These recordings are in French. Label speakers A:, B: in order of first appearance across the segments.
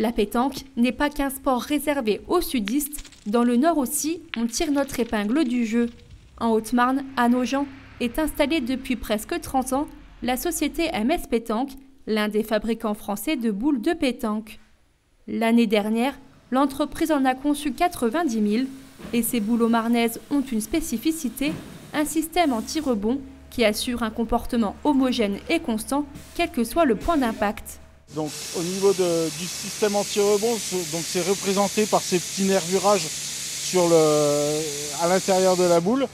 A: La pétanque n'est pas qu'un sport réservé aux sudistes. Dans le nord aussi, on tire notre épingle du jeu. En Haute-Marne, à Nogent, est installée depuis presque 30 ans la société MS Pétanque, l'un des fabricants français de boules de pétanque. L'année dernière, l'entreprise en a conçu 90 000 et ces boules marnaises ont une spécificité, un système anti-rebond qui assure un comportement homogène et constant, quel que soit le point d'impact.
B: Donc au niveau du système anti-rebond, c'est représenté par ces petits nervurages à l'intérieur de la boule.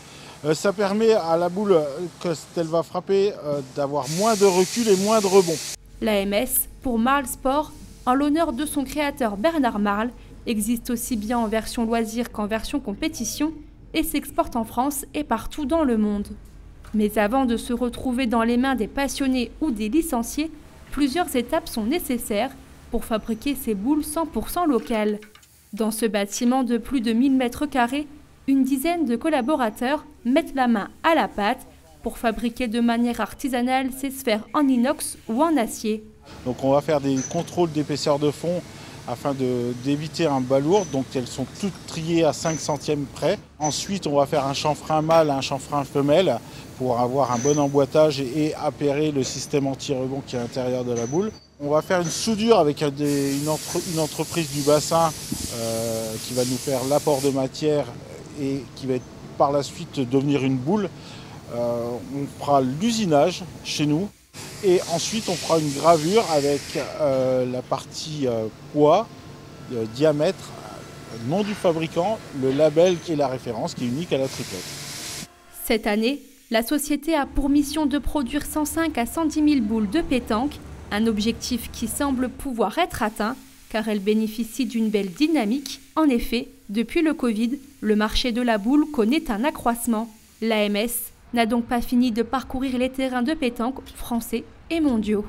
B: Euh, ça permet à la boule, quand elle va frapper, euh, d'avoir moins de recul et moins de rebond.
A: L'AMS, pour Marl Sport, en l'honneur de son créateur Bernard Marl, existe aussi bien en version loisir qu'en version compétition et s'exporte en France et partout dans le monde. Mais avant de se retrouver dans les mains des passionnés ou des licenciés, plusieurs étapes sont nécessaires pour fabriquer ces boules 100% locales. Dans ce bâtiment de plus de 1000 mètres carrés, une dizaine de collaborateurs mettent la main à la pâte pour fabriquer de manière artisanale ces sphères en inox ou en acier.
B: Donc on va faire des contrôles d'épaisseur de fond afin d'éviter un balourd. Donc elles sont toutes triées à 5 centièmes près. Ensuite, on va faire un chanfrein mâle, un chanfrein femelle pour avoir un bon emboîtage et, appairer le système anti-rebond qui est à l'intérieur de la boule. On va faire une soudure avec une, entreprise du bassin euh, qui va nous faire l'apport de matière et qui va être par la suite devenir une boule. Euh, on fera l'usinage chez nous et ensuite, on fera une gravure avec euh, la partie euh, poids, diamètre, nom du fabricant, le label qui est la référence, qui est unique à la triplette.
A: Cette année, la société a pour mission de produire 105 à 110 000 boules de pétanque, un objectif qui semble pouvoir être atteint car elle bénéficie d'une belle dynamique. En effet, depuis le Covid, le marché de la boule connaît un accroissement. L'AMS n'a donc pas fini de parcourir les terrains de pétanque français et mondiaux.